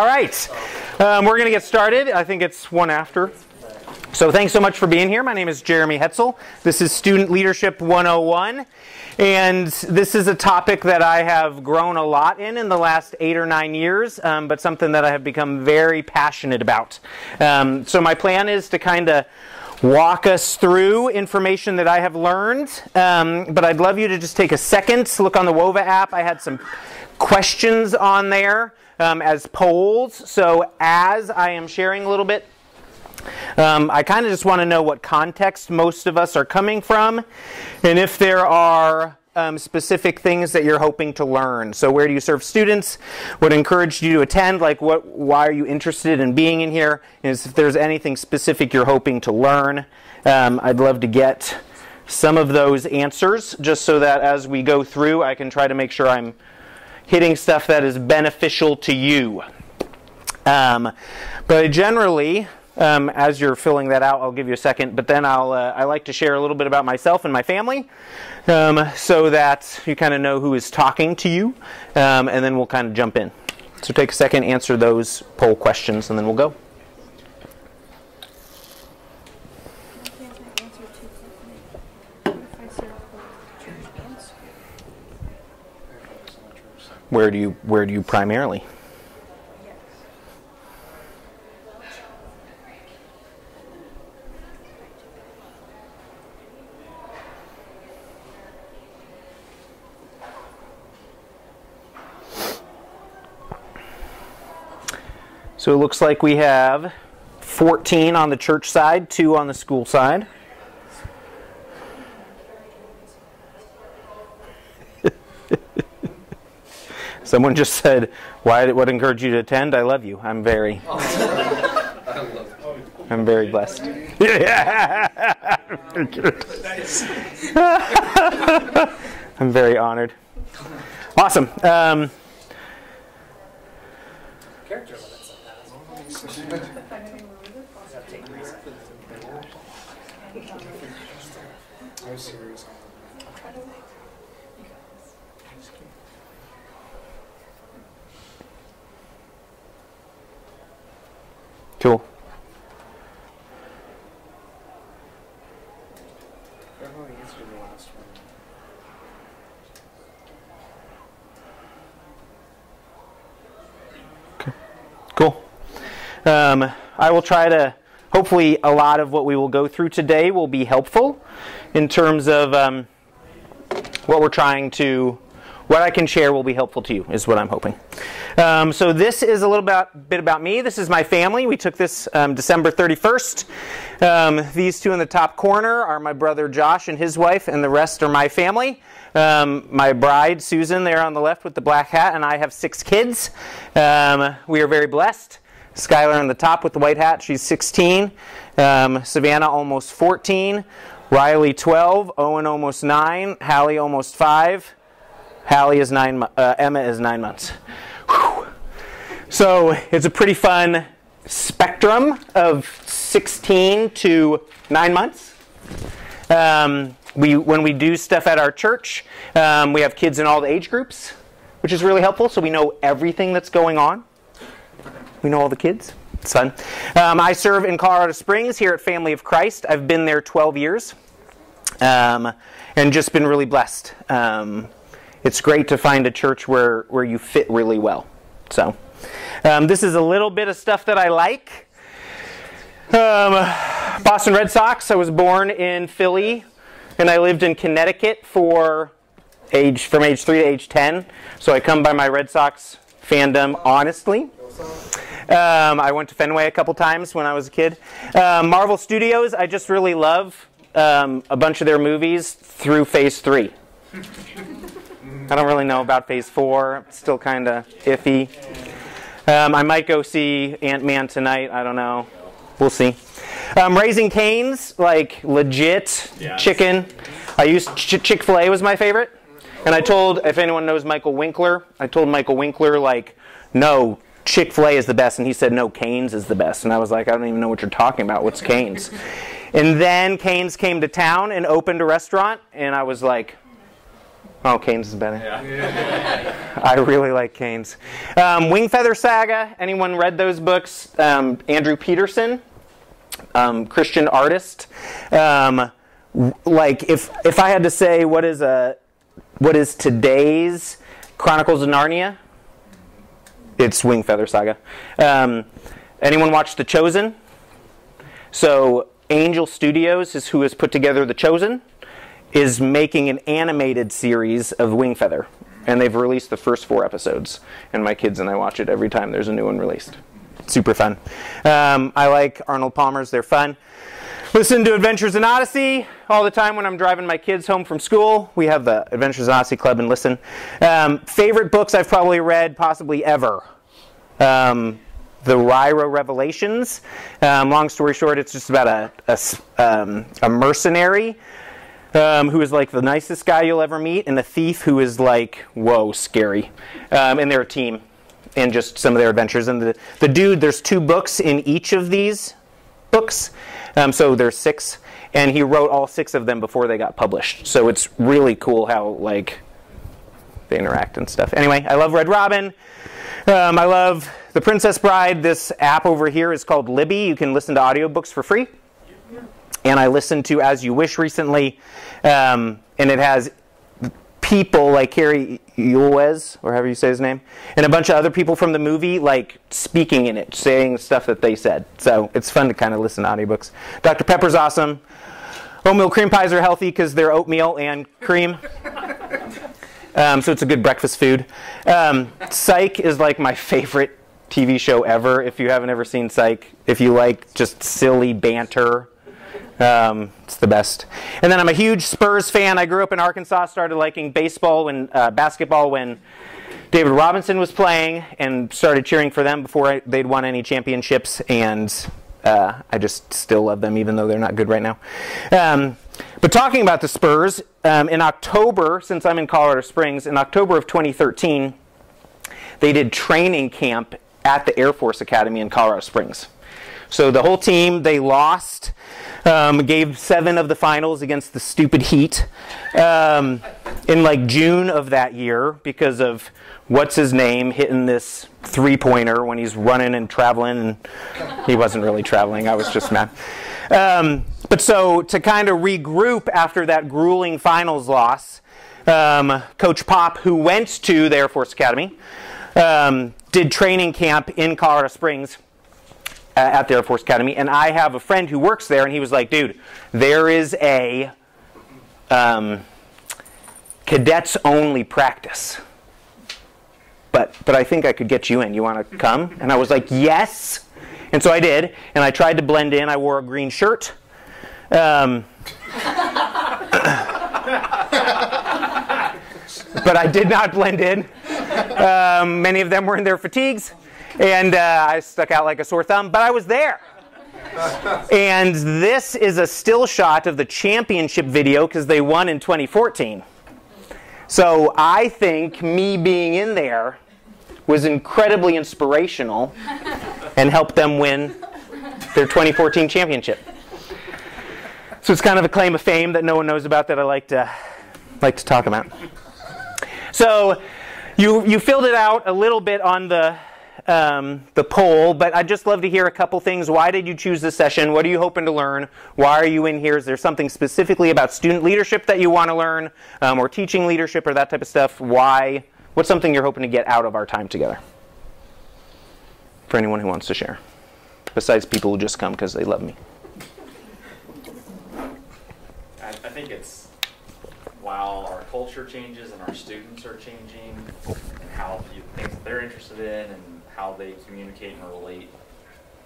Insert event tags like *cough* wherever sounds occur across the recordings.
All right, um, we're going to get started. I think it's one after. So thanks so much for being here. My name is Jeremy Hetzel. This is Student Leadership 101. And this is a topic that I have grown a lot in in the last eight or nine years, um, but something that I have become very passionate about. Um, so my plan is to kind of walk us through information that I have learned. Um, but I'd love you to just take a second look on the Whova app. I had some questions on there um, as polls. So as I am sharing a little bit, um, I kind of just want to know what context most of us are coming from, and if there are um, specific things that you're hoping to learn. So, where do you serve students? What encouraged you to attend? Like, what? Why are you interested in being in here? Is if there's anything specific you're hoping to learn, um, I'd love to get some of those answers, just so that as we go through, I can try to make sure I'm hitting stuff that is beneficial to you. Um, but generally, um, as you're filling that out, I'll give you a second, but then I'll, uh, I like to share a little bit about myself and my family um, so that you kind of know who is talking to you, um, and then we'll kind of jump in. So take a second, answer those poll questions, and then we'll go. Where do you where do you primarily? So it looks like we have 14 on the church side, 2 on the school side. Someone just said, "Why? What encouraged you to attend?" I love you. I'm very, *laughs* I'm very blessed. *laughs* *laughs* I'm very honored. Awesome. Um, Cool. Okay. Cool. Um, I will try to, hopefully, a lot of what we will go through today will be helpful in terms of um, what we're trying to what I can share will be helpful to you, is what I'm hoping. Um, so this is a little bit, bit about me. This is my family. We took this um, December 31st. Um, these two in the top corner are my brother Josh and his wife, and the rest are my family. Um, my bride, Susan, there on the left with the black hat, and I have six kids. Um, we are very blessed. Skylar on the top with the white hat, she's 16. Um, Savannah almost 14. Riley 12. Owen almost 9. Hallie almost 5. Hallie is nine. Uh, Emma is nine months. Whew. So it's a pretty fun spectrum of 16 to nine months. Um, we when we do stuff at our church, um, we have kids in all the age groups, which is really helpful. So we know everything that's going on. We know all the kids. It's fun. Um, I serve in Colorado Springs here at Family of Christ. I've been there 12 years, um, and just been really blessed. Um, it's great to find a church where, where you fit really well. So, um, this is a little bit of stuff that I like. Um, Boston Red Sox. I was born in Philly, and I lived in Connecticut for age from age three to age ten. So I come by my Red Sox fandom honestly. Um, I went to Fenway a couple times when I was a kid. Uh, Marvel Studios. I just really love um, a bunch of their movies through Phase Three. I don't really know about phase four. Still kind of iffy. Um, I might go see Ant Man tonight. I don't know. We'll see. Um, Raising Cane's, like legit yes. chicken. I used Ch- Chick Fil A was my favorite, and I told if anyone knows Michael Winkler, I told Michael Winkler like, no, Chick Fil A is the best, and he said no, Cane's is the best, and I was like, I don't even know what you're talking about. What's Cane's? *laughs* and then Cane's came to town and opened a restaurant, and I was like, Oh, Canes is better. *laughs* I really like Canes. Um, Wingfeather Saga. Anyone read those books? Um, Andrew Peterson, um, Christian artist. Um, like if if I had to say what is a what is today's Chronicles of Narnia, it's Wingfeather Saga. Um, anyone watch The Chosen? So Angel Studios is who has put together The Chosen is making an animated series of Wingfeather. And they've released the first four episodes. And my kids and I watch it every time there's a new one released. Super fun. Um, I like Arnold Palmer's, they're fun. Listen to Adventures in Odyssey all the time when I'm driving my kids home from school. We have the Adventures in Odyssey Club and listen. Um, favorite books I've probably read, possibly ever. Um, the Riyria Revelations. Um, long story short, it's just about a, a, um, a mercenary um, who is like the nicest guy you'll ever meet, and a thief who is like, whoa, scary. Um, and they're a team, and just some of their adventures. And the, the dude, there's two books in each of these books, um, so there's six, and he wrote all six of them before they got published. So it's really cool how like they interact and stuff. Anyway, I love Red Robin. Um, I love The Princess Bride. This app over here is called Libby. You can listen to audiobooks for free and I listened to As You Wish recently, um, and it has people like Cary Elwes, or however you say his name, and a bunch of other people from the movie, like speaking in it, saying stuff that they said. So it's fun to kind of listen to audiobooks. Dr. Pepper's awesome. Oatmeal cream pies are healthy because they're oatmeal and cream. Um, so it's a good breakfast food. Um, Psych is like my favorite TV show ever. If you haven't ever seen Psych, if you like just silly banter um, it's the best. And then I'm a huge Spurs fan. I grew up in Arkansas, started liking baseball and uh, basketball when David Robinson was playing, and started cheering for them before I, they'd won any championships. And uh, I just still love them, even though they're not good right now. Um, but talking about the Spurs, um, in October, since I'm in Colorado Springs, in October of 2013, they did training camp at the Air Force Academy in Colorado Springs. So the whole team, they lost, um, gave seven of the finals against the stupid Heat um, in like June of that year because of what's his name hitting this three pointer when he's running and traveling. And he wasn't really traveling, I was just mad. Um, but so to kind of regroup after that grueling finals loss, um, Coach Pop, who went to the Air Force Academy, um, did training camp in Colorado Springs at the Air Force Academy, and I have a friend who works there, and he was like, "Dude, there is a um, cadets only practice, but but I think I could get you in. You want to come?" And I was like, "Yes." And so I did, and I tried to blend in. I wore a green shirt. Um, *laughs* but I did not blend in. Um, many of them were in their fatigues and uh, I stuck out like a sore thumb, but I was there. *laughs* and this is a still shot of the championship video because they won in 2014. So I think me being in there was incredibly inspirational and helped them win their 2014 championship. So it's kind of a claim of fame that no one knows about that I like to like to talk about. So you you filled it out a little bit on the um, the poll, but I'd just love to hear a couple things. Why did you choose this session? What are you hoping to learn? Why are you in here? Is there something specifically about student leadership that you want to learn, um, or teaching leadership, or that type of stuff? Why? What's something you're hoping to get out of our time together? For anyone who wants to share, besides people who just come because they love me. I, I think it's while our culture changes and our students are changing, and how things that they're interested in, and how they communicate and relate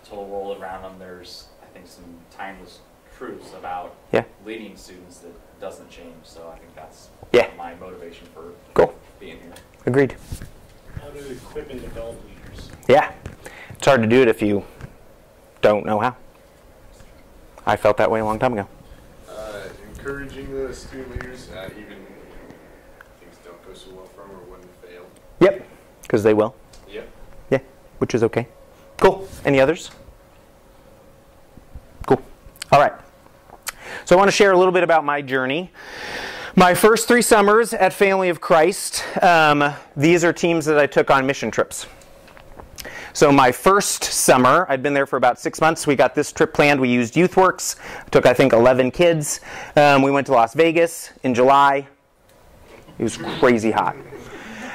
to the world around them. There's, I think, some timeless truths about yeah. leading students that doesn't change. So I think that's yeah. my motivation for cool. being here. Agreed. How to equip and develop leaders. Yeah. It's hard to do it if you don't know how. I felt that way a long time ago. Uh, encouraging the student leaders, uh, even things don't go so well for them or when they fail. Yep, because they will which is okay. Cool. Any others? Cool. All right. So I want to share a little bit about my journey. My first three summers at Family of Christ, um, these are teams that I took on mission trips. So my first summer, I'd been there for about six months. We got this trip planned. We used YouthWorks. Took I think 11 kids. Um, we went to Las Vegas in July. It was crazy hot.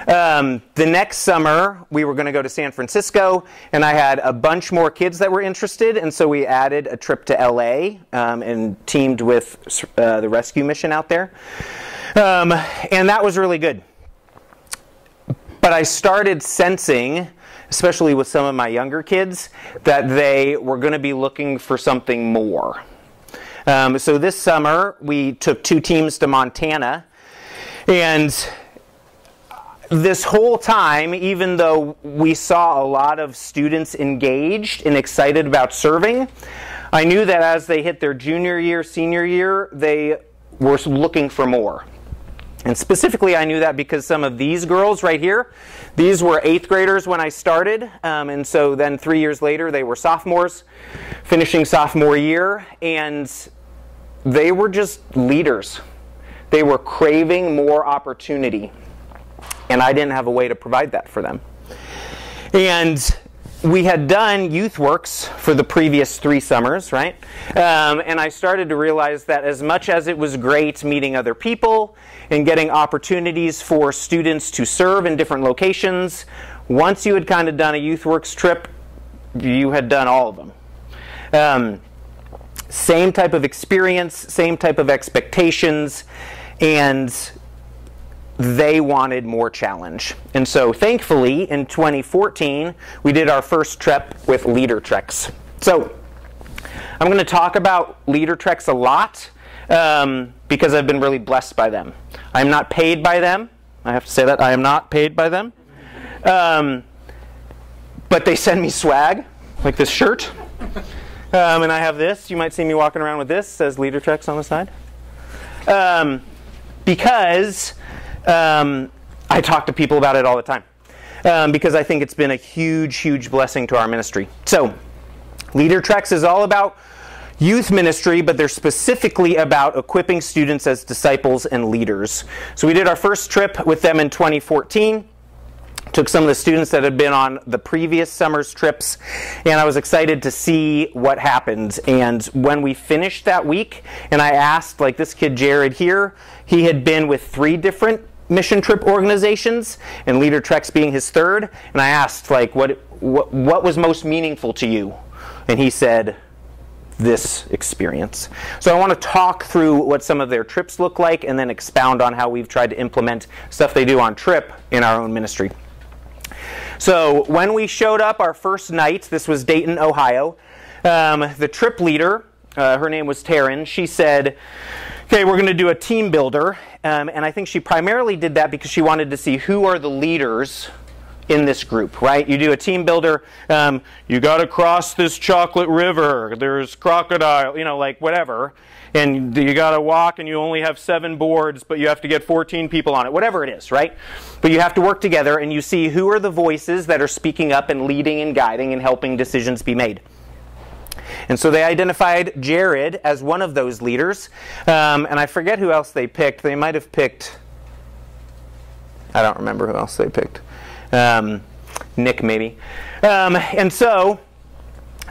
Um, the next summer, we were going to go to San Francisco, and I had a bunch more kids that were interested, and so we added a trip to LA um, and teamed with uh, the rescue mission out there. Um, and that was really good. But I started sensing, especially with some of my younger kids, that they were going to be looking for something more. Um, so this summer, we took two teams to Montana, and this whole time, even though we saw a lot of students engaged and excited about serving, I knew that as they hit their junior year, senior year, they were looking for more. And specifically, I knew that because some of these girls right here, these were eighth graders when I started. Um, and so then three years later, they were sophomores, finishing sophomore year. And they were just leaders. They were craving more opportunity and I didn't have a way to provide that for them. And we had done YouthWorks for the previous three summers, right? Um, and I started to realize that as much as it was great meeting other people and getting opportunities for students to serve in different locations, once you had kind of done a YouthWorks trip, you had done all of them. Um, same type of experience, same type of expectations, and they wanted more challenge. And so thankfully in 2014 we did our first trip with Leader Treks. So I'm going to talk about Leader Treks a lot um, because I've been really blessed by them. I'm not paid by them. I have to say that I am not paid by them. Um, but they send me swag, like this shirt. Um, and I have this. You might see me walking around with this. Says Leader Treks on the side. Um, because um, I talk to people about it all the time um, because I think it's been a huge, huge blessing to our ministry. So, Leader Treks is all about youth ministry, but they're specifically about equipping students as disciples and leaders. So, we did our first trip with them in 2014 took some of the students that had been on the previous summer's trips and I was excited to see what happened and when we finished that week and I asked like this kid Jared here he had been with three different mission trip organizations, and Leader Treks being his third. And I asked, like, what, what, what was most meaningful to you? And he said, this experience. So I want to talk through what some of their trips look like and then expound on how we've tried to implement stuff they do on trip in our own ministry. So when we showed up our first night, this was Dayton, Ohio, um, the trip leader, uh, her name was Taryn, she said, Okay, we're going to do a team builder, um, and I think she primarily did that because she wanted to see who are the leaders in this group, right? You do a team builder, um, you got to cross this chocolate river, there's crocodile, you know, like whatever, and you got to walk and you only have seven boards, but you have to get 14 people on it, whatever it is, right? But you have to work together and you see who are the voices that are speaking up and leading and guiding and helping decisions be made. And so they identified Jared as one of those leaders. Um, and I forget who else they picked. They might have picked, I don't remember who else they picked. Um, Nick, maybe. Um, and so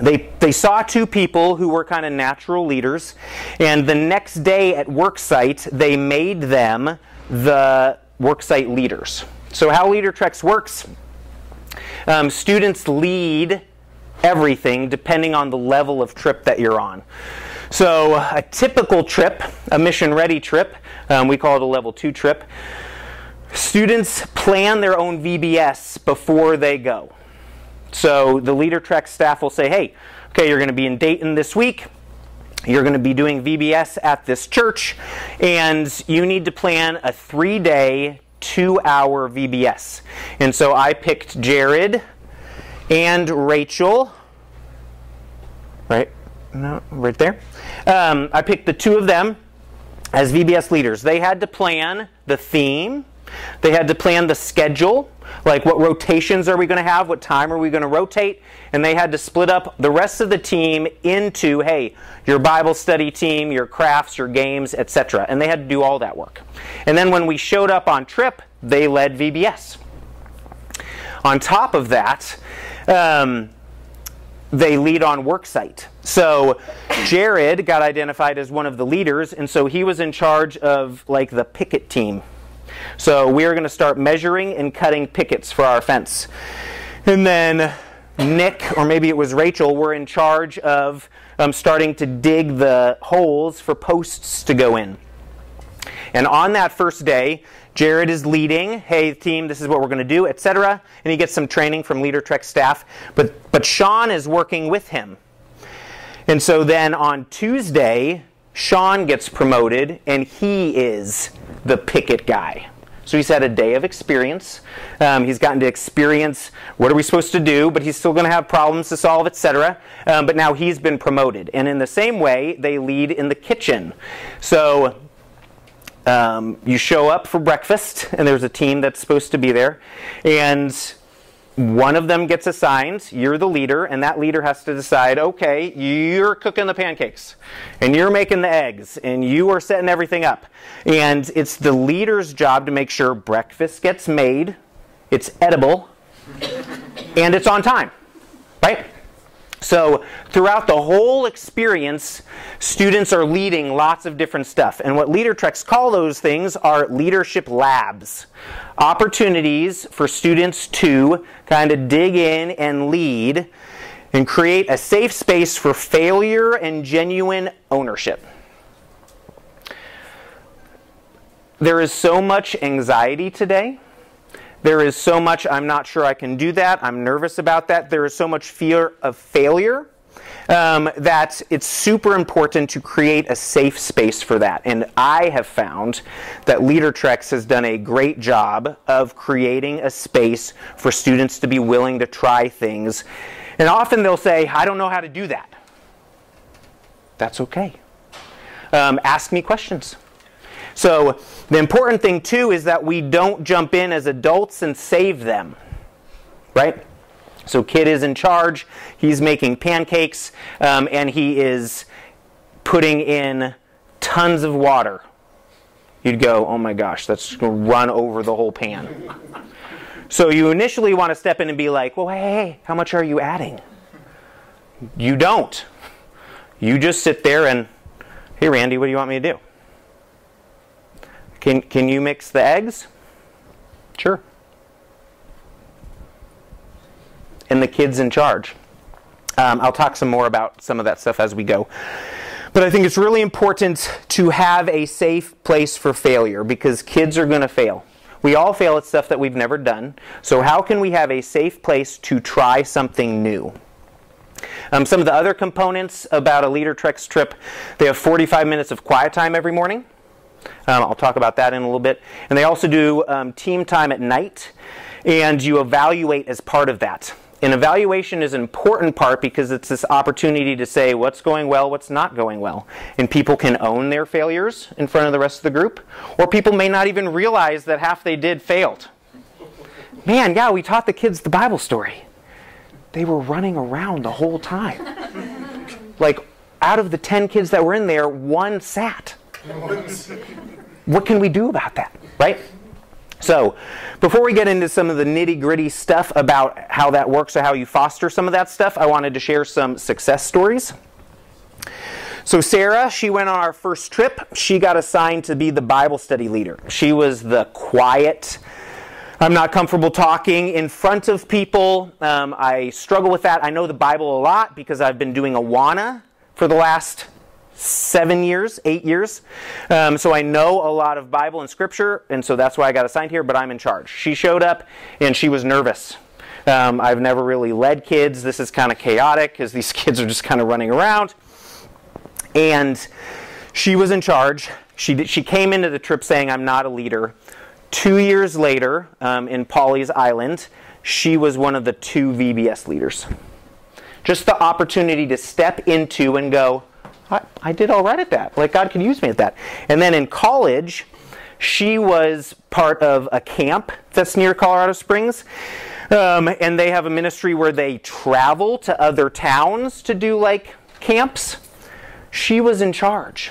they, they saw two people who were kind of natural leaders. And the next day at worksite, they made them the worksite leaders. So, how Leader Treks works um, students lead everything depending on the level of trip that you're on. So, a typical trip, a mission ready trip, um, we call it a level 2 trip, students plan their own VBS before they go. So, the Leader Trek staff will say, hey, okay, you're going to be in Dayton this week. You're going to be doing VBS at this church, and you need to plan a three day, two hour VBS. And so I picked Jared, and Rachel. Right? No, right there. Um, I picked the two of them as VBS leaders. They had to plan the theme, They had to plan the schedule, like what rotations are we going to have, what time are we going to rotate, and they had to split up the rest of the team into, hey, your Bible study team, your crafts, your games, etc. And they had to do all that work. And then when we showed up on trip, they led VBS. On top of that, um, they lead on worksite. So Jared got identified as one of the leaders, and so he was in charge of like the picket team. So we are going to start measuring and cutting pickets for our fence. And then Nick, or maybe it was Rachel, were in charge of um, starting to dig the holes for posts to go in. And on that first day, Jared is leading, hey team, this is what we're going to do, etc. And he gets some training from Leader Trek staff. But, but Sean is working with him. And so then on Tuesday, Sean gets promoted and he is the picket guy. So he's had a day of experience. Um, he's gotten to experience what are we supposed to do, but he's still going to have problems to solve, etc. Um, but now he's been promoted. And in the same way, they lead in the kitchen. So um, you show up for breakfast, and there's a team that's supposed to be there, and one of them gets assigned. You're the leader, and that leader has to decide okay, you're cooking the pancakes, and you're making the eggs, and you are setting everything up. And it's the leader's job to make sure breakfast gets made, it's edible, and it's on time, right? So, throughout the whole experience, students are leading lots of different stuff. And what Leader Treks call those things are leadership labs. Opportunities for students to kind of dig in and lead and create a safe space for failure and genuine ownership. There is so much anxiety today there is so much, I'm not sure I can do that. I'm nervous about that. There is so much fear of failure um, that it's super important to create a safe space for that. And I have found that Leader Treks has done a great job of creating a space for students to be willing to try things. And often they'll say, I don't know how to do that. That's okay. Um, ask me questions. So the important thing too is that we don't jump in as adults and save them. Right? So kid is in charge. He's making pancakes um, and he is putting in tons of water. You'd go, oh my gosh, that's going to run over the whole pan. So you initially want to step in and be like, well, hey, hey, how much are you adding? You don't. You just sit there and, hey, Randy, what do you want me to do? Can, can you mix the eggs? Sure. And the kid's in charge. Um, I'll talk some more about some of that stuff as we go. But I think it's really important to have a safe place for failure because kids are going to fail. We all fail at stuff that we've never done. So, how can we have a safe place to try something new? Um, some of the other components about a Leader Treks trip they have 45 minutes of quiet time every morning. Um, I'll talk about that in a little bit. And they also do um, team time at night, and you evaluate as part of that. And evaluation is an important part because it's this opportunity to say what's going well, what's not going well. And people can own their failures in front of the rest of the group, or people may not even realize that half they did failed. Man, yeah, we taught the kids the Bible story. They were running around the whole time. *laughs* Like, out of the 10 kids that were in there, one sat *laughs* what can we do about that, right? So, before we get into some of the nitty gritty stuff about how that works or how you foster some of that stuff, I wanted to share some success stories. So, Sarah, she went on our first trip. She got assigned to be the Bible study leader. She was the quiet, I'm not comfortable talking in front of people. Um, I struggle with that. I know the Bible a lot because I've been doing Awana for the last seven years, eight years. Um, so I know a lot of Bible and Scripture, and so that's why I got assigned here, but I'm in charge. She showed up and she was nervous. Um, I've never really led kids. This is kind of chaotic because these *laughs* kids are just kind of running around. And she was in charge. She, she came into the trip saying, I'm not a leader. Two years later, um, in Pawleys Island, she was one of the two VBS leaders. Just the opportunity to step into and go, I, I did all right at that. Like God could use me at that. And then in college, she was part of a camp that's near Colorado Springs. Um, and they have a ministry where they travel to other towns to do like camps. She was in charge.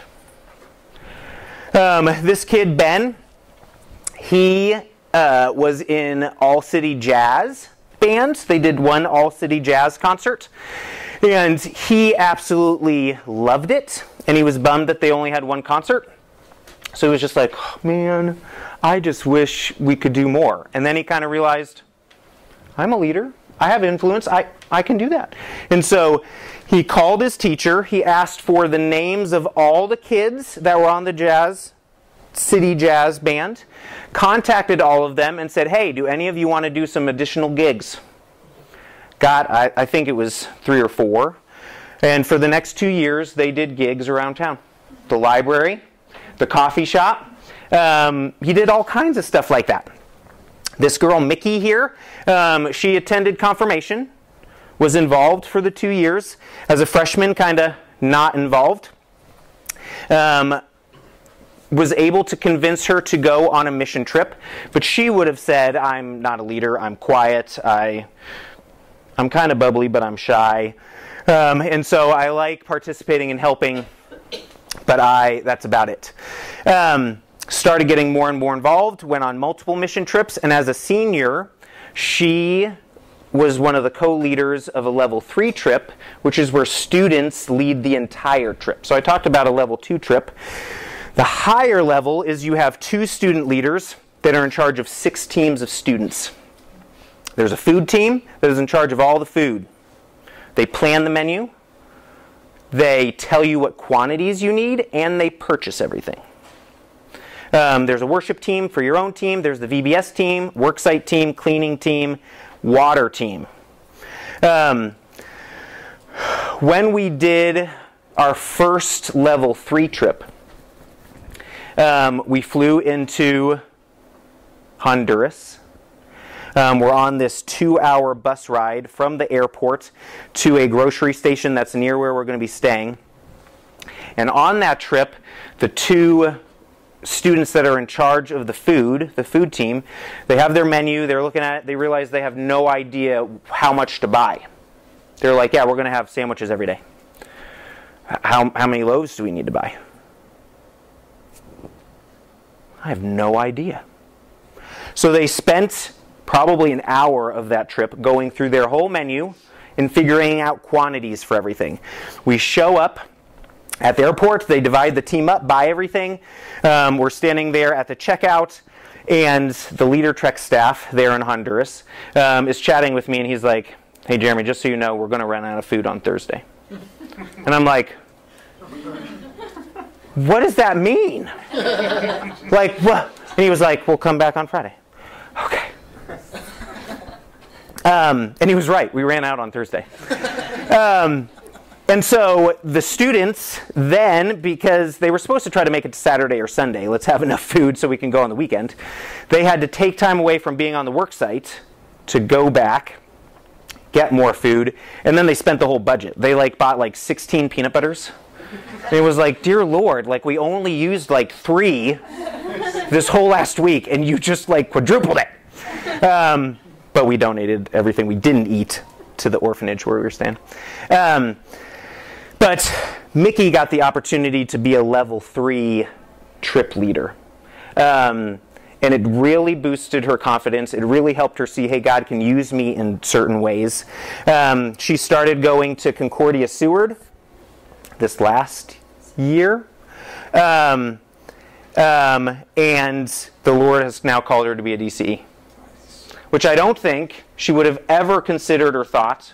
Um, this kid, Ben, he uh, was in All City Jazz Band. They did one All City Jazz concert. And he absolutely loved it. And he was bummed that they only had one concert. So he was just like, oh, man, I just wish we could do more. And then he kind of realized, I'm a leader. I have influence. I, I can do that. And so he called his teacher. He asked for the names of all the kids that were on the jazz, city jazz band, contacted all of them and said, hey, do any of you want to do some additional gigs? Got, I, I think it was three or four. And for the next two years, they did gigs around town. The library, the coffee shop. Um, he did all kinds of stuff like that. This girl, Mickey, here, um, she attended confirmation, was involved for the two years. As a freshman, kind of not involved. Um, was able to convince her to go on a mission trip, but she would have said, I'm not a leader, I'm quiet, I, I'm kind of bubbly, but I'm shy. Um, and so I like participating and helping, but I, that's about it. Um, started getting more and more involved, went on multiple mission trips, and as a senior, she was one of the co-leaders of a level 3 trip, which is where students lead the entire trip. So I talked about a level 2 trip. The higher level is you have two student leaders that are in charge of six teams of students. There's a food team that is in charge of all the food. They plan the menu, they tell you what quantities you need, and they purchase everything. Um, there's a worship team for your own team. There's the VBS team, worksite team, cleaning team, water team. Um, when we did our first level three trip, um, we flew into Honduras. Um, we're on this two hour bus ride from the airport to a grocery station that's near where we're going to be staying. And on that trip, the two students that are in charge of the food, the food team, they have their menu, they're looking at it, they realize they have no idea how much to buy. They're like, yeah, we're going to have sandwiches every day. How, how many loaves do we need to buy? I have no idea. So they spent probably an hour of that trip going through their whole menu and figuring out quantities for everything. We show up at the airport, they divide the team up, buy everything. Um, we're standing there at the checkout, and the Leader Trek staff there in Honduras um, is chatting with me, and he's like, Hey, Jeremy, just so you know, we're going to run out of food on Thursday. and I'm like, What does that mean? *laughs* like, what? And he was like, We'll come back on Friday. Okay. Um, and he was right. We ran out on Thursday. *laughs* Um, and so the students then, because they were supposed to try to make it to Saturday or Sunday, let's have enough food so we can go on the weekend, they had to take time away from being on the work site to go back, get more food, and then they spent the whole budget. They like bought like 16 peanut butters. And it was like, dear Lord, like we only used like three this whole last week, and you just like quadrupled it. Um, but we donated everything we didn't eat to the orphanage where we were staying. Um, but Mickey got the opportunity to be a level three trip leader. Um, and it really boosted her confidence. It really helped her see, hey, God can use me in certain ways. Um, she started going to Concordia Seward this last year. Um, um, and the Lord has now called her to be a DCE, which I don't think she would have ever considered or thought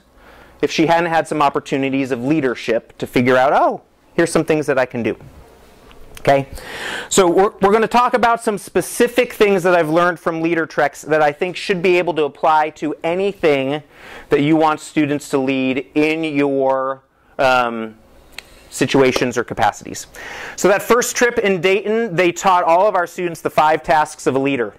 if she hadn't had some opportunities of leadership to figure out, oh, here's some things that I can do. Okay? So we're, we're going to talk about some specific things that I've learned from Leader Treks that I think should be able to apply to anything that you want students to lead in your um, situations or capacities. So that first trip in Dayton, they taught all of our students the five tasks of a leader.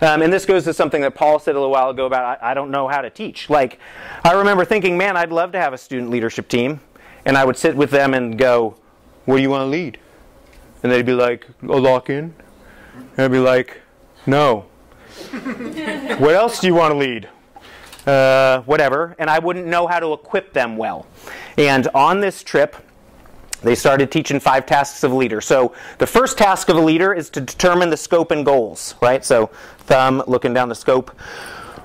Um, and this goes to something that Paul said a little while ago about I, I don't know how to teach. Like, I remember thinking, man, I'd love to have a student leadership team. And I would sit with them and go, what do you want to lead? And they'd be like, a lock in. And I'd be like, no. *laughs* what else do you want to lead? Uh, whatever. And I wouldn't know how to equip them well. And on this trip, they started teaching five tasks of a leader. So the first task of a leader is to determine the scope and goals, right? So thumb looking down the scope.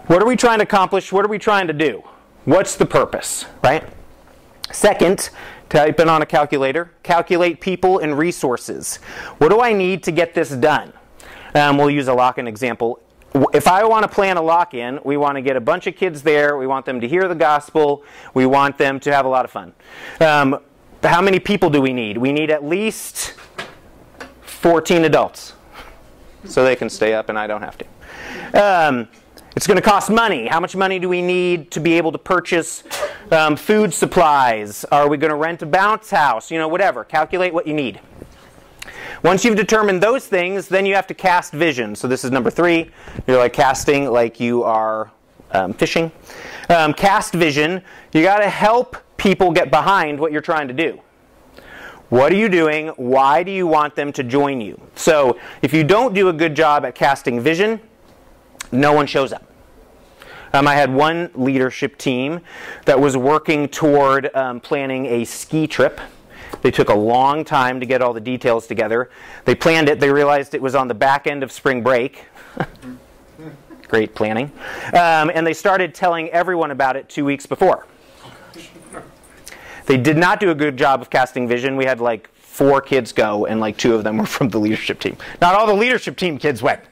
What are we trying to accomplish? What are we trying to do? What's the purpose, right? Second, type in on a calculator, calculate people and resources. What do I need to get this done? Um, we'll use a lock-in example. If I want to plan a lock-in, we want to get a bunch of kids there. We want them to hear the gospel. We want them to have a lot of fun. Um, how many people do we need? We need at least 14 adults so they can stay up and I don't have to. Um, it's going to cost money. How much money do we need to be able to purchase um, food supplies? Are we going to rent a bounce house? You know, whatever. Calculate what you need. Once you've determined those things, then you have to cast vision. So this is number three. You're like casting like you are um, fishing. Um, cast vision. You got to help people get behind what you're trying to do. What are you doing? Why do you want them to join you? So if you don't do a good job at casting vision, no one shows up. Um, I had one leadership team that was working toward um, planning a ski trip. They took a long time to get all the details together. They planned it. They realized it was on the back end of spring break. *laughs* Great planning. Um, and they started telling everyone about it two weeks before. They did not do a good job of casting vision. We had like four kids go, and like two of them were from the leadership team. Not all the leadership team kids went. *laughs*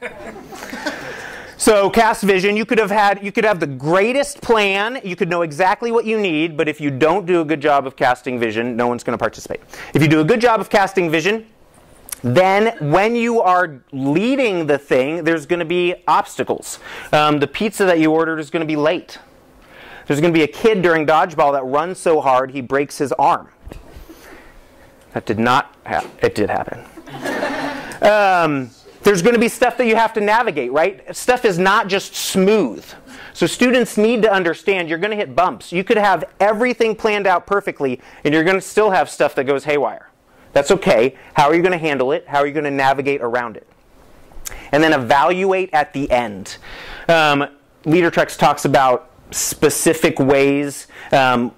So cast vision, you could have had you could have the greatest plan, you could know exactly what you need, but if you don't do a good job of casting vision, no one's going to participate. If you do a good job of casting vision, then when you are leading the thing, there's going to be obstacles. Um, the pizza that you ordered is going to be late. There's going to be a kid during dodgeball that runs so hard he breaks his arm. That did not happen. It did happen. Um, there's going to be stuff that you have to navigate, right? Stuff is not just smooth. So students need to understand you're going to hit bumps. You could have everything planned out perfectly, and you're going to still have stuff that goes haywire. That's okay. How are you going to handle it? How are you going to navigate around it? And then evaluate at the end. Um, Leadertreks talks about specific ways um,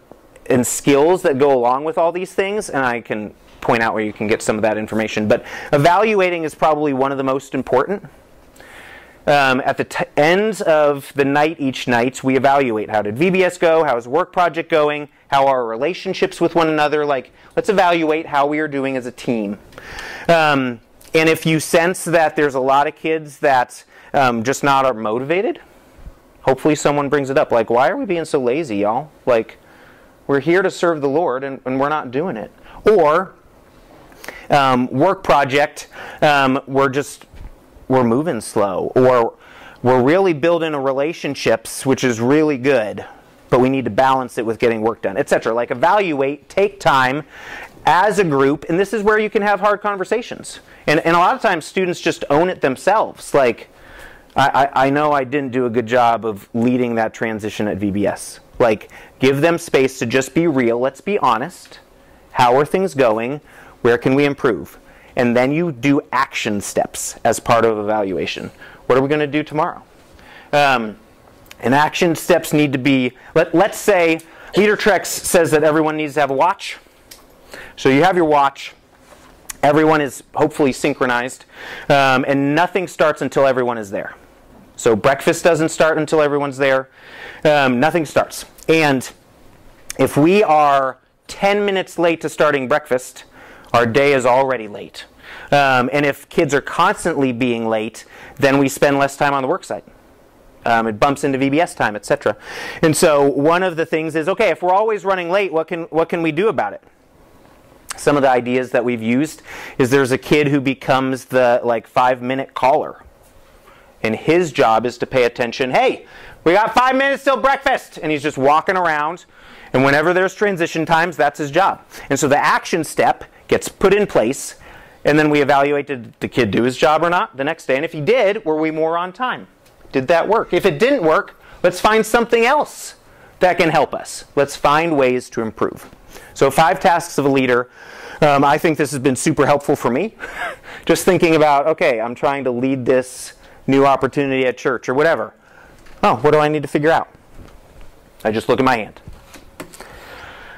and skills that go along with all these things, and I can point out where you can get some of that information. But evaluating is probably one of the most important. Um, at the t- end of the night each night, we evaluate how did VBS go, how is work project going, how are our relationships with one another. Like, let's evaluate how we are doing as a team. Um, and if you sense that there's a lot of kids that um, just not are motivated, hopefully someone brings it up. Like, why are we being so lazy, y'all? Like, we're here to serve the Lord and, and we're not doing it. Or um, work project, um, we're just we're moving slow, or we're really building relationships, which is really good, but we need to balance it with getting work done, etc. Like evaluate, take time as a group, and this is where you can have hard conversations. And, and a lot of times students just own it themselves. Like, I, I, I know I didn't do a good job of leading that transition at VBS. Like, give them space to just be real. Let's be honest. How are things going? Where can we improve? And then you do action steps as part of evaluation. What are we going to do tomorrow? Um, and action steps need to be, let, let's say Leadertreks says that everyone needs to have a watch. So you have your watch. Everyone is hopefully synchronized. Um, and nothing starts until everyone is there. So breakfast doesn't start until everyone's there. Um, nothing starts. And if we are 10 minutes late to starting breakfast, our day is already late. Um, and if kids are constantly being late, then we spend less time on the work site. Um, it bumps into VBS time, etc. And so one of the things is, okay, if we're always running late, what can what can we do about it? Some of the ideas that we've used is there's a kid who becomes the like five minute caller, and his job is to pay attention. Hey, we got five minutes till breakfast, and he's just walking around. And whenever there's transition times, that's his job. And so the action step gets put in place, and then we evaluate did the kid do his job or not the next day. And if he did, were we more on time? Did that work? If it didn't work, let's find something else that can help us. Let's find ways to improve. So, five tasks of a leader. Um, I think this has been super helpful for me. *laughs* Just thinking about, okay, I'm trying to lead this new opportunity at church or whatever. Oh, what do I need to figure out? I just look at my hand.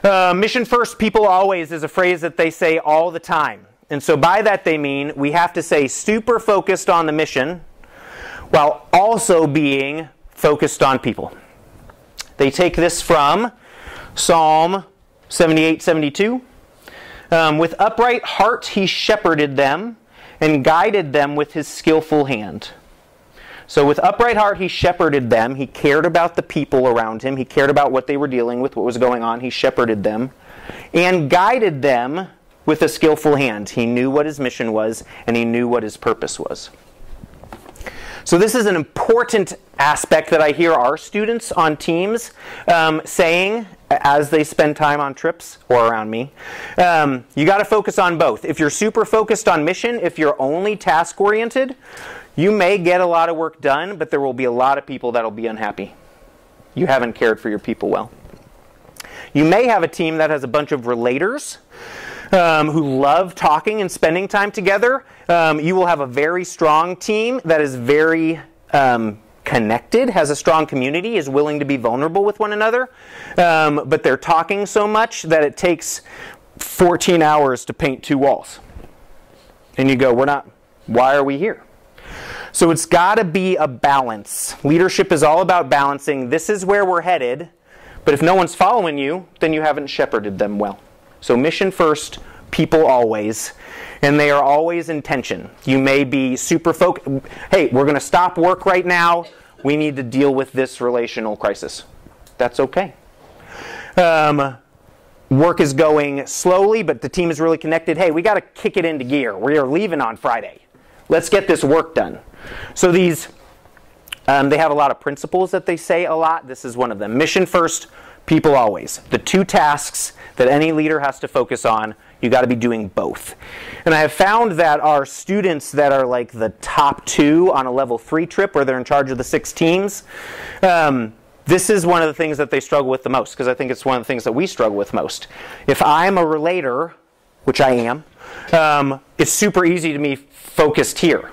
Uh, mission first, people always is a phrase that they say all the time. And so by that they mean we have to say super focused on the mission while also being focused on people. They take this from Psalm 78 72. Um, with upright heart he shepherded them and guided them with his skillful hand. So, with upright heart, he shepherded them. He cared about the people around him. He cared about what they were dealing with, what was going on. He shepherded them and guided them with a skillful hand. He knew what his mission was and he knew what his purpose was. So, this is an important aspect that I hear our students on teams um, saying as they spend time on trips or around me. Um, you got to focus on both. If you're super focused on mission, if you're only task oriented, you may get a lot of work done, but there will be a lot of people that'll be unhappy. You haven't cared for your people well. You may have a team that has a bunch of relators um, who love talking and spending time together. Um, you will have a very strong team that is very um, connected, has a strong community, is willing to be vulnerable with one another, um, but they're talking so much that it takes 14 hours to paint two walls. And you go, we're not, why are we here? So it's got to be a balance. Leadership is all about balancing. This is where we're headed, but if no one's following you, then you haven't shepherded them well. So mission first, people always, and they are always in tension. You may be super focused. Hey, we're going to stop work right now. We need to deal with this relational crisis. That's okay. Um, work is going slowly, but the team is really connected. Hey, we got to kick it into gear. We are leaving on Friday. Let's get this work done. So these, um, they have a lot of principles that they say a lot. This is one of them. Mission first, people always. The two tasks that any leader has to focus on, you got to be doing both. And I have found that our students that are like the top two on a level three trip, where they're in charge of the six teams, um, this is one of the things that they struggle with the most because I think it's one of the things that we struggle with most. If I'm a relator, which I am, um, it's super easy to be focused here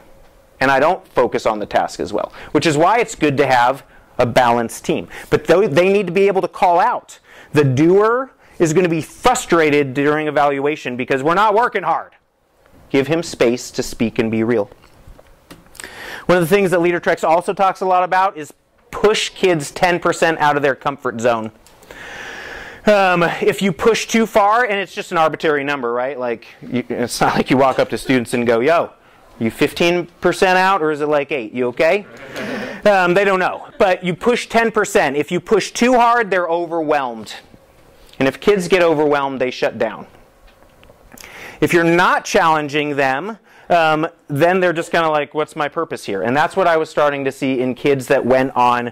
and I don't focus on the task as well, which is why it's good to have a balanced team. But they need to be able to call out. The doer is going to be frustrated during evaluation because we're not working hard. Give him space to speak and be real. One of the things that Leader Treks also talks a lot about is push kids 10% out of their comfort zone. Um, if you push too far, and it's just an arbitrary number, right? Like, you, it's not like you walk up to students and go, yo, you 15% out or is it like 8? You okay? Um, they don't know. But you push 10%. If you push too hard, they're overwhelmed. And if kids get overwhelmed, they shut down. If you're not challenging them, um, then they're just kind of like, what's my purpose here? And that's what I was starting to see in kids that went on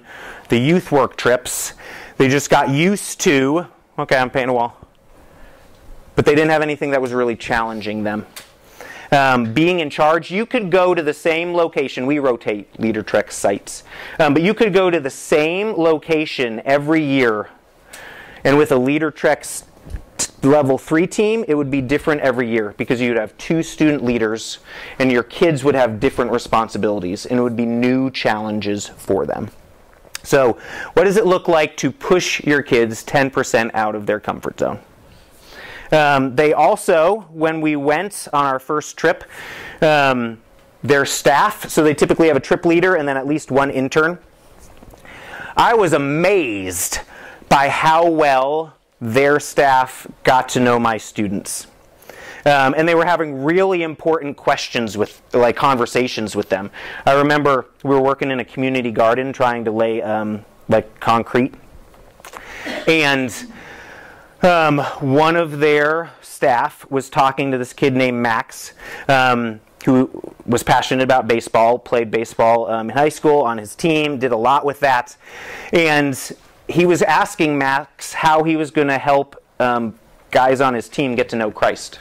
the YouthWorks trips. They just got used to, okay, I'm painting a wall. But they didn't have anything that was really challenging them um, being in charge, you could go to the same location. We rotate Leader Trek sites. Um, but you could go to the same location every year. And with a Leader Trek level 3 team, it would be different every year because you'd have two student leaders and your kids would have different responsibilities and it would be new challenges for them. So, what does it look like to push your kids 10% out of their comfort zone? Um, they also, when we went on our first trip, um, their staff, so they typically have a trip leader and then at least one intern. I was amazed by how well their staff got to know my students. Um, and they were having really important questions with, like conversations with them. I remember we were working in a community garden trying to lay um, like concrete. And um, one of their staff was talking to this kid named Max, um, who was passionate about baseball, played baseball um, in high school on his team, did a lot with that. And he was asking Max how he was going to help um, guys on his team get to know Christ.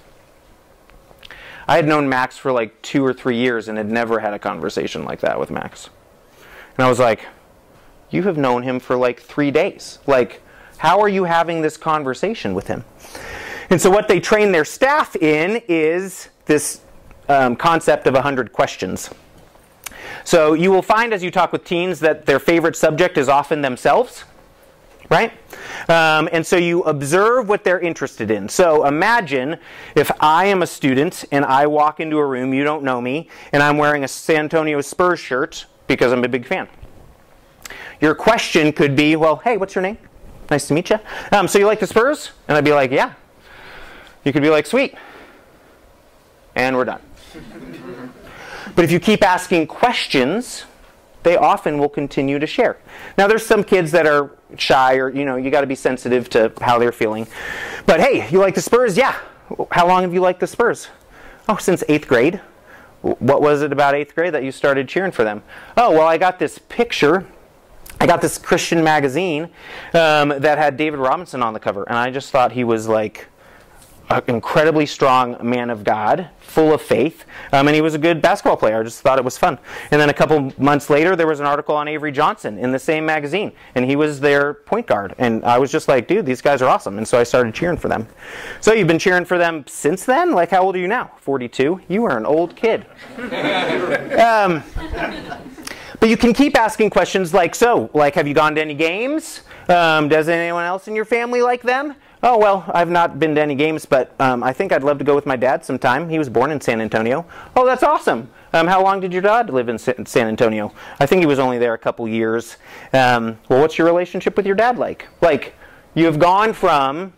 I had known Max for like two or three years and had never had a conversation like that with Max. And I was like, You have known him for like three days. Like, how are you having this conversation with him? And so, what they train their staff in is this um, concept of 100 questions. So, you will find as you talk with teens that their favorite subject is often themselves, right? Um, and so, you observe what they're interested in. So, imagine if I am a student and I walk into a room, you don't know me, and I'm wearing a San Antonio Spurs shirt because I'm a big fan. Your question could be, well, hey, what's your name? Nice to meet you. Um, so you like the Spurs? And I'd be like, yeah. You could be like, sweet. And we're done. *laughs* but if you keep asking questions, they often will continue to share. Now, there's some kids that are shy, or you know, you got to be sensitive to how they're feeling. But hey, you like the Spurs? Yeah. How long have you liked the Spurs? Oh, since eighth grade. What was it about eighth grade that you started cheering for them? Oh, well, I got this picture I got this Christian magazine um, that had David Robinson on the cover, and I just thought he was like an incredibly strong man of God, full of faith, um, and he was a good basketball player. I just thought it was fun. And then a couple months later, there was an article on Avery Johnson in the same magazine, and he was their point guard. And I was just like, dude, these guys are awesome. And so I started cheering for them. So you've been cheering for them since then? Like, how old are you now? 42? You are an old kid. *laughs* um, but you can keep asking questions like, so, like, have you gone to any games? Um, does anyone else in your family like them? Oh, well, I've not been to any games, but um, I think I'd love to go with my dad sometime. He was born in San Antonio. Oh, that's awesome. Um, how long did your dad live in San Antonio? I think he was only there a couple years. Um, well, what's your relationship with your dad like? Like, you have gone from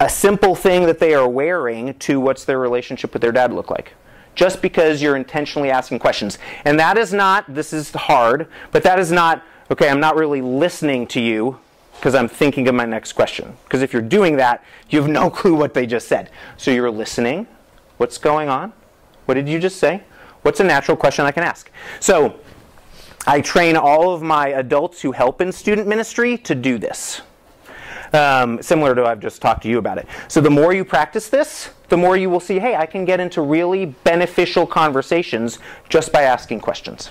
a simple thing that they are wearing to what's their relationship with their dad look like just because you're intentionally asking questions. And that is not, this is hard, but that is not, okay, I'm not really listening to you because I'm thinking of my next question. Because if you're doing that, you have no *laughs* clue what they just said. So you're listening. What's going on? What did you just say? What's a natural question I can ask? So I train all of my adults who help in student ministry to do this um, similar to I've just talked to you about it. So the more you practice this, the more you will see, hey, I can get into really beneficial conversations just by asking questions.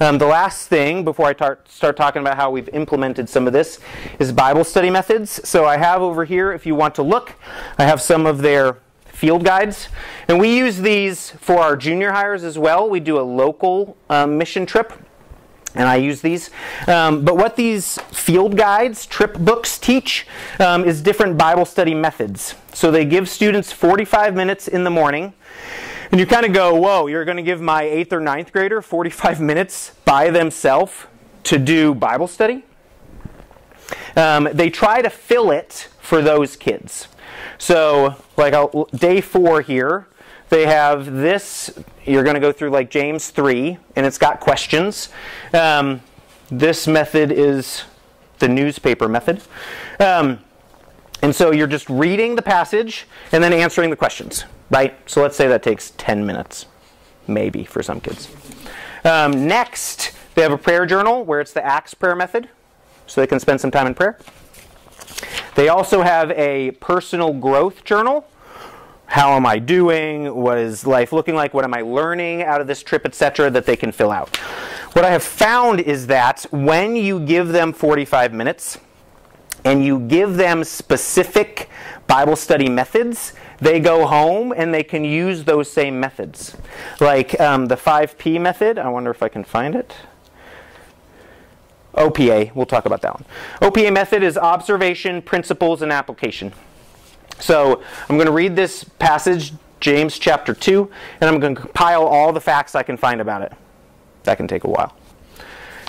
Um, the last thing before I tar- start talking about how we've implemented some of this is Bible study methods. So I have over here, if you want to look, I have some of their field guides. And we use these for our junior hires as well. We do a local um, mission trip and I use these. Um, but what these field guides, trip books teach um, is different Bible study methods. So they give students 45 minutes in the morning. And you kind of go, whoa, you're going to give my eighth or ninth grader 45 *laughs* minutes by themselves to do Bible study? Um, they try to fill it for those kids. So, like I'll, day four here, they have this, you're going to go through like James 3, and it's got questions. Um, this method is the newspaper method. Um, and so you're just reading the passage and then answering the questions, right? So let's say that takes 10 minutes, maybe for some kids. Um, next, they have a prayer journal where it's the Acts prayer method, so they can spend some time in prayer. They also have a personal growth journal how am I doing? What is life looking like? What am I learning out of this trip, etc., that they can fill out. What I have found is that when you give them 45 minutes and you give them specific Bible study methods, they go home and they can use those same methods. Like um, the 5P method, I wonder if I can find it. OPA, we'll talk about that one. OPA method is observation, principles, and application. So I'm going to read this passage, James chapter 2, and I'm going to compile all the facts I can find about it. That can take a while.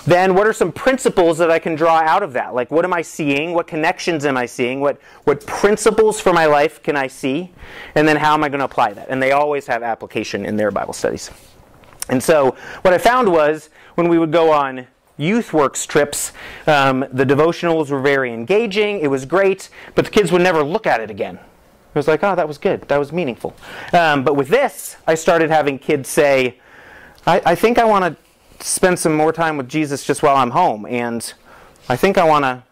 Then, what are some principles that I can draw out of that? Like, what am I seeing? What connections am I seeing? What, what principles for my life can I see? And then, how am I going to apply that? And they always have application in their Bible studies. And so, what I found was when we would go on YouthWorks trips, um, the devotionals were very engaging. It was great, but the kids would never look at it again. It was like, oh, that was good. That was meaningful. Um, but with this, I started having kids say, I, I think I want to spend some more time with Jesus just while I'm home. And I think I want to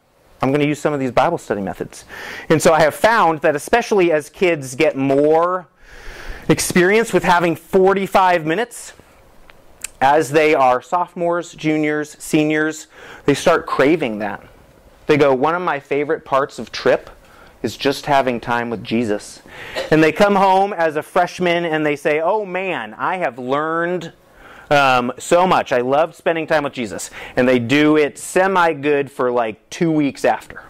I'm going to use some of these Bible study methods. And so I have found that, especially as kids get more experience with having 45 minutes, as they are sophomores, juniors, seniors, they start craving that. They go, one of my favorite parts of trip is just having time with Jesus. And they come home as a freshman and they say, Oh man, I have learned um, so much. I loved spending time with Jesus. And they do it semi good for like two weeks after.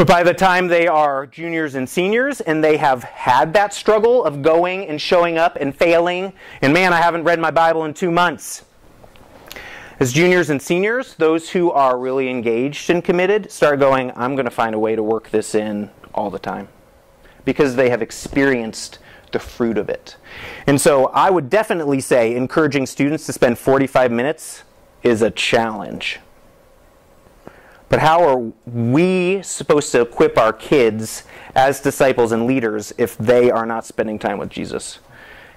But by the time they are juniors and seniors and they have had that struggle of going and showing up and failing, and man, I haven't read my Bible in two months. As juniors and seniors, those who are really engaged and committed start going, I'm going to find a way to work this in all the time because they have experienced the fruit of it. And so I would definitely say encouraging students to spend 45 minutes is a challenge. But how are we supposed to equip our kids as disciples and leaders if they are not spending time with Jesus?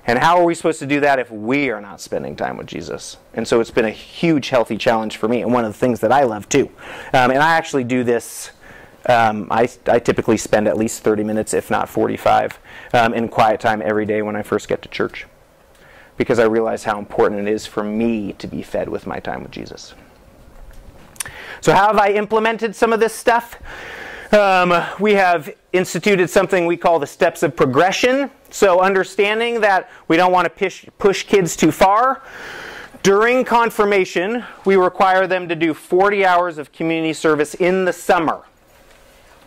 And how are we supposed to do that if we are not spending time with Jesus? And so it's been a huge, healthy challenge for me, and one of the things that I love too. Um, and I actually do this. Um, I, I, typically spend at least 30 minutes, if not 45, um, in quiet time every day when I first get to church. Because I realize how important it is for me to be fed with my time with Jesus. So, how have I implemented some of this stuff? Um, we have instituted something we call the steps of progression. So, understanding that we don't want to push, push kids too far. During confirmation, we require them to do 40 hours of community service in the summer.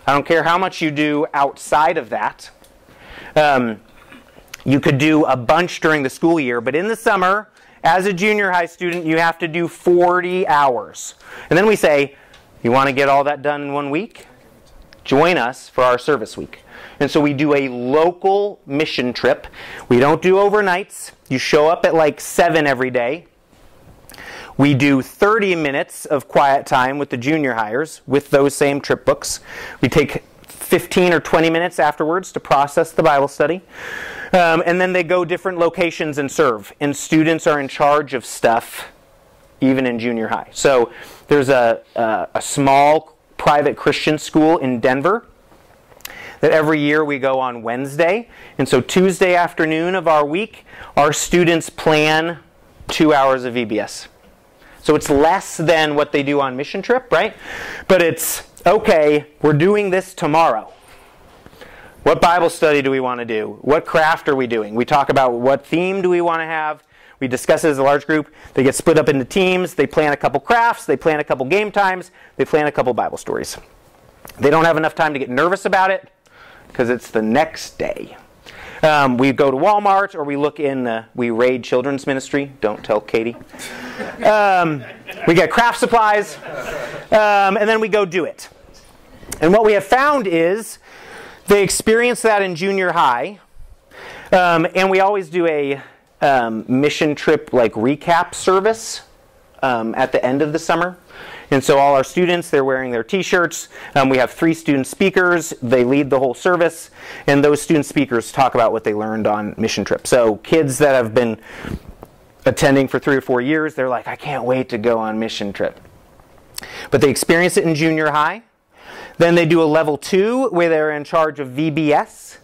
I don't care how much you do outside of that. Um, you could do a bunch during the school year, but in the summer, as a junior high student, you have to do 40 hours. And then we say, You want to get all that done in one week? join us for our service week. And so we do a local mission trip. We don't do overnights. You show up at like 7 every day. We do 30 minutes of quiet time with the junior hires with those same trip books. We take 15 or 20 minutes afterwards to process the Bible study. Um, and then they go different locations and serve. And students are in charge of stuff even in junior high. So there's a, a, a small private Christian school in Denver that every year we go on Wednesday. And so Tuesday afternoon of our week, our students plan two hours of VBS. So it's less than what they do on mission trip, right? But it's okay, we're doing this tomorrow. What Bible study do we want to do? What craft are we doing? We talk about what theme do we want to have? We discuss it as a large group. They get split up into teams. They plan a couple crafts. They plan a couple game times. They plan a couple Bible stories. They don't have enough time to get nervous about it because it's the next day. Um, we go to Walmart or we look in, the, we raid children's ministry. Don't tell Katie. Um, we get craft supplies, um, and then we go do it. And what we have found is they experience that in junior high, um, and we always do a um, mission trip like recap service um, at the end of the summer. And so all our students, they're wearing their t-shirts. Um, we have three student speakers. They lead the whole service. And those student speakers talk about what they learned on mission trip. So kids that have been attending for three or four years, they're like, I can't wait to go on mission trip. But they experience it in junior high. Then they do a level two where they're in charge of VBS.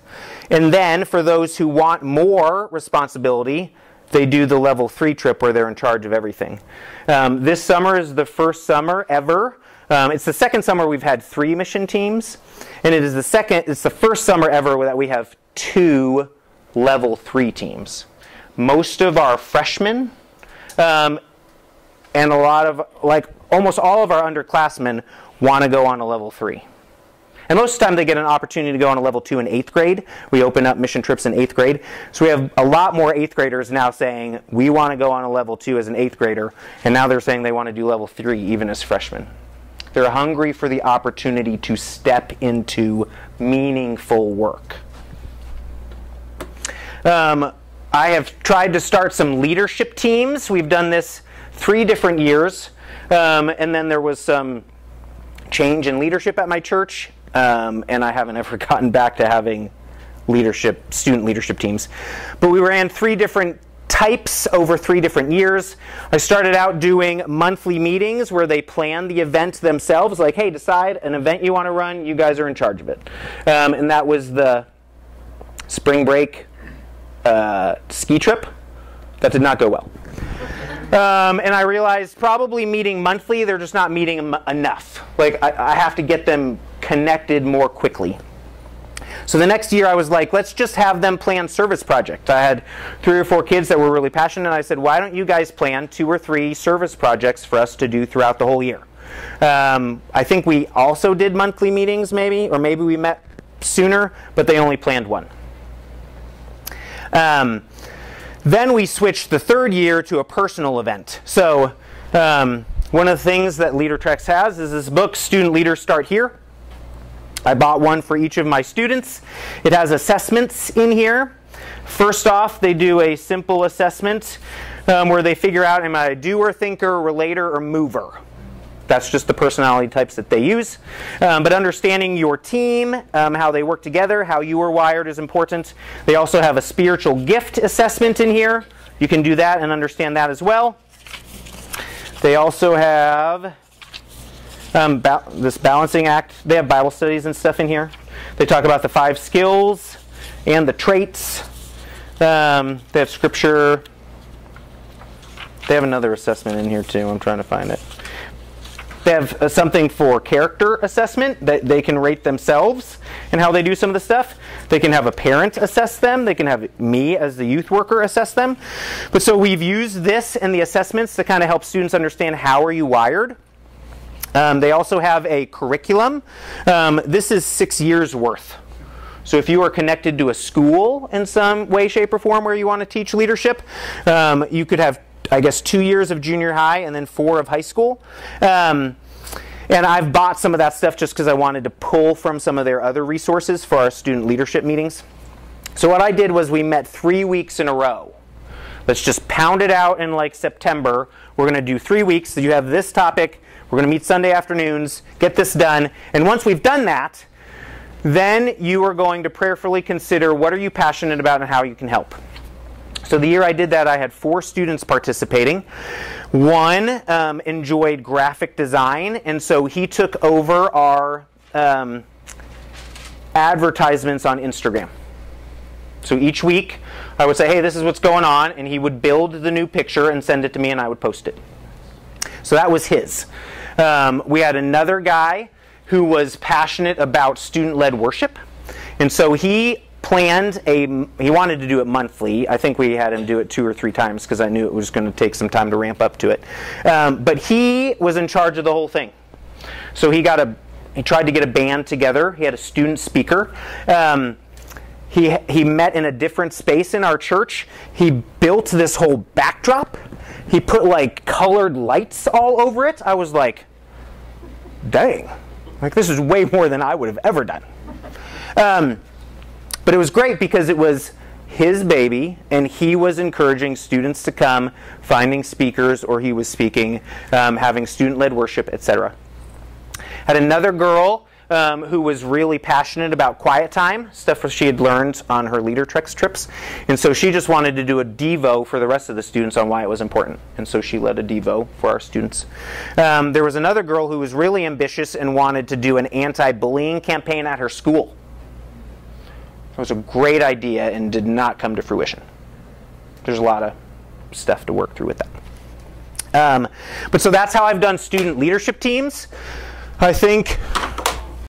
And then for those who want more responsibility, they do the level three trip where they're in charge of everything. Um, this summer is the first summer ever. Um, it's the second summer we've had three mission teams, and it is the second. It's the first summer ever that we have two level three teams. Most of our freshmen um, and a lot of like almost all of our underclassmen want to go on a level three. And most of the time they get an opportunity to go on a level two in eighth grade. We open up mission trips in eighth grade. So we have a lot more eighth graders now saying, we want to go on a level two as an eighth grader. And now they're saying they want to do level three even as freshmen. They're hungry for the opportunity to step into meaningful work. Um, I have tried to start some leadership teams. We've done this three different years. Um, and then there was some change in leadership at my church um, and I haven't *laughs* ever gotten back to having leadership, student leadership teams. But we ran three different types over three different years. I started out doing monthly meetings where they plan the event themselves, like, hey, decide an event you want to run, you guys are in charge of it. Um, and that was the spring break uh, ski trip. That did not go well. Um, and I realized probably meeting monthly, they're just not meeting enough. Like, I, I have to get them connected more quickly. So the next year I was like, let's just have them plan service project. I had three or four kids that were really passionate and I said, why don't you guys plan two or three service projects for us to do throughout the whole year? Um, I think we also did monthly meetings maybe, or maybe we met sooner, but they only planned one. Um, then we switched the third year to a personal event. So um, one of the things that Leader Treks has is this book, Student Leaders Start Here. I bought one for each of my students. It has assessments in here. First off, they do a simple assessment um, where they figure out am I a doer, thinker, relator, or mover? That's just the personality types that they use. Um, but understanding your team, um, how they work together, how you are wired is important. They also have a spiritual gift assessment in here. You can do that and understand that as well. They also have um, ba- this balancing act. They have Bible studies and stuff in here. They talk about the five skills and the traits. Um, they have scripture. They have another assessment in here too. I'm trying to find it. They have uh, something for character assessment that they can rate themselves and how they do some of the stuff. They can have a parent assess them. They can have me as the youth worker assess them. But so we've used this and the assessments to kind of help students understand how are you wired. Um, they also have a curriculum. Um, this is six years worth. So if you are connected to a school in some way, shape, or form where you want to teach leadership, um, you could have I guess, two years of junior high and then four of high school. Um, and I've bought some of that stuff just because I wanted to pull from some of their other resources for our student leadership meetings. So what I did was we met three weeks in a row. Let's just pound it out in like September. We're going to do three weeks. So you have this topic. We're going to meet Sunday afternoons, get this done. And once we've done that, then you are going to prayerfully consider what are you passionate about and how you can help. So the year I did that, I had four students participating. One um, enjoyed graphic design, and so he took over our um, advertisements on Instagram. So each week, I would say, hey, this is what's going on, and he would build the new picture and send it to me, and I would post it. So that was his. Um, we had another guy who was passionate about student led worship, and so he planned a he wanted to do it monthly. I think we had him do it two or three times because i knew it was going to take some time to ramp up to it. Um, but he was in charge of the whole thing. So he got a he tried to get a band together. He had a student speaker. Um, he, he met in a different space in our church. He built this whole backdrop. He put like colored lights all over it. I was like dang. Like this is way more than i would have ever done. Um, but it was great because it was his baby, and he was encouraging students to come, finding speakers, or he was speaking, um, having student led worship, etc. Had another girl um, who was really passionate about quiet time, stuff she had learned on her Leader Treks trips. And so she just wanted to do a Devo for the rest of the students on why it was important. And so she led a Devo for our students. Um, there was another girl who was really ambitious and wanted to do an anti bullying campaign at her school. It was a great idea and did not come to fruition. There's a lot of stuff to work through with that. Um, but so that's how I've done student leadership teams. I think